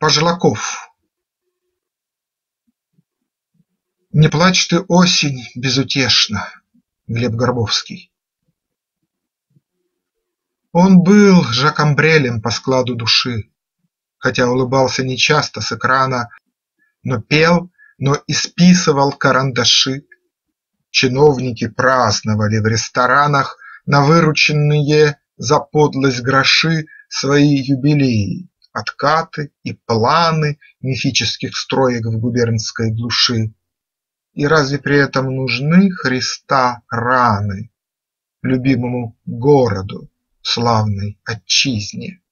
Пожлаков Не плачь ты, осень, безутешно. Глеб Горбовский Он был Жаком Брелем по складу души, Хотя улыбался нечасто с экрана, Но пел, но исписывал карандаши. Чиновники праздновали в ресторанах На вырученные за подлость гроши Свои юбилеи, откаты и планы Мифических строек в губернской глуши. И разве при этом нужны Христа раны Любимому городу, славной отчизне?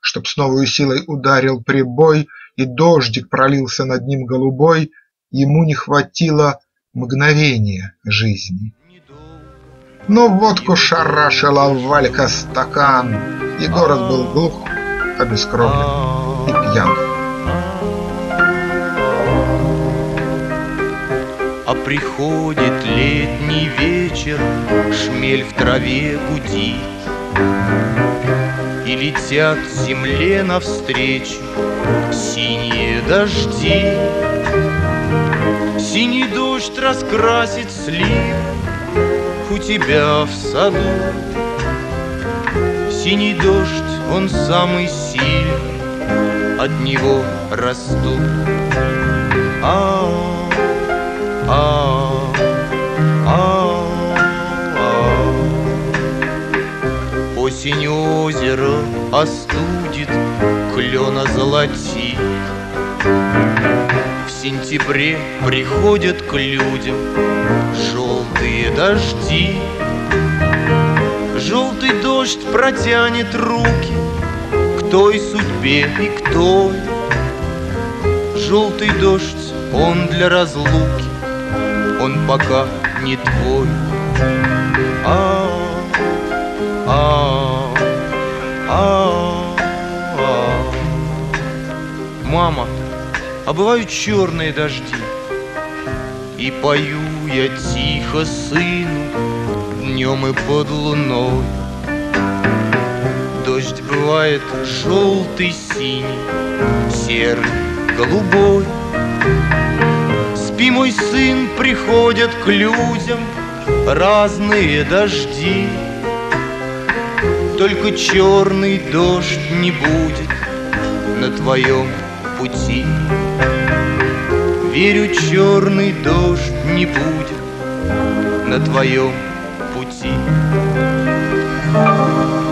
Чтоб с новою силой ударил прибой И дождик пролился над ним голубой, Ему не хватило мгновения жизни. Но водку шарашила Валька стакан, И город был глух, обескровлен и пьян. А приходит летний вечер, Шмель в траве гудит, И летят земле навстречу Синие дожди. Синий дождь раскрасит слив У тебя в саду. Синий дождь, он самый сильный, От него растут. А, -а, -а а. Осень озеро остудит, клена золотит. В сентябре приходят к людям желтые дожди. Желтый дождь протянет руки той судьбе и к той. Желтый дождь, он для разлуки он пока не твой. А, а, а, а. Мама, а бывают черные дожди, И пою я тихо сыну Днем и под луной. Бывает желтый, синий, серый, голубой. Спи, мой сын, приходят к людям разные дожди. Только черный дождь не будет на твоем пути. Верю, черный дождь не будет на твоем пути. Thank you.